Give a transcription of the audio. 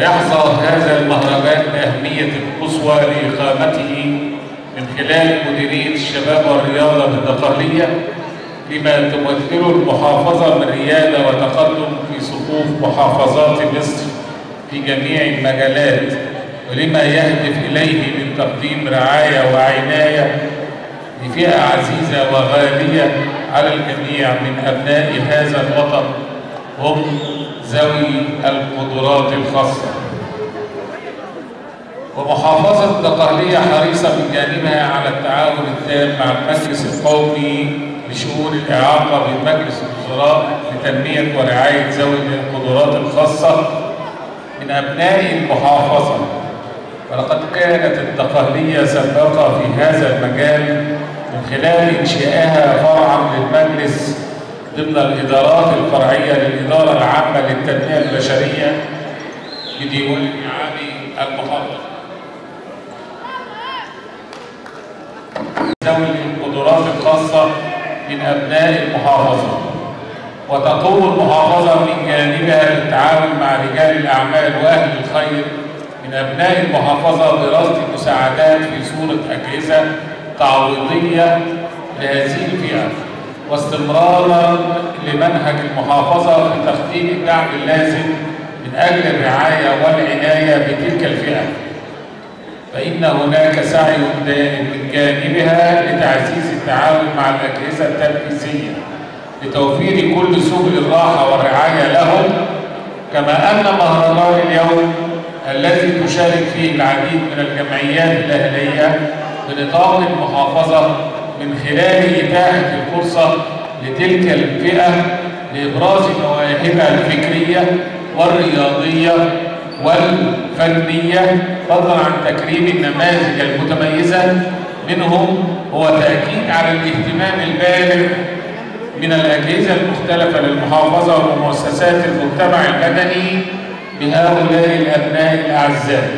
ويحظى هذا المهرجان بأهمية قصوى لإقامته من خلال مديرية الشباب والرياضة بالدقهلية لما تمثله المحافظة من ريادة وتقدم في صفوف محافظات مصر في جميع المجالات ولما يهدف إليه من تقديم رعاية وعناية لفئة عزيزة وغالية على الجميع من أبناء هذا الوطن هم ذوي القدرات الخاصة. ومحافظة الدقهلية حريصة من جانبها على التعاون التام مع المجلس القومي لشؤون الإعاقة بمجلس الوزراء لتنمية ورعاية ذوي القدرات الخاصة من أبناء المحافظة. ولقد كانت الدقهلية سباقة في هذا المجال من خلال إنشائها فرعا للمجلس ضمن الإدارات الفرعية للإدارة العامة للتنمية البشرية بديوان عام المحافظة ذوي القدرات الخاصة من أبناء المحافظة وتقوم المحافظة من جانبها بالتعاون مع رجال الأعمال وأهل الخير من أبناء المحافظة برصد مساعدات في صورة أجهزة تعويضية لهذه الفئة. واستمرارا لمنهج المحافظة في تقديم الدعم اللازم من أجل الرعاية والعناية بتلك الفئة. فإن هناك سعي دائم من جانبها لتعزيز التعاون مع الأجهزة التنفيذية لتوفير كل سبل الراحة والرعاية لهم كما أن مهرجان اليوم الذي تشارك فيه العديد من الجمعيات الأهلية بنطاق المحافظة من خلال إتاحة الفرصة لتلك الفئة لإبراز مواهبها الفكرية والرياضية والفنية فضلا عن تكريم النماذج المتميزة. منهم هو تأكيد على الاهتمام البالغ من الأجهزة المختلفة للمحافظة ومؤسسات المجتمع المدني بهؤلاء الأبناء الأعزاء.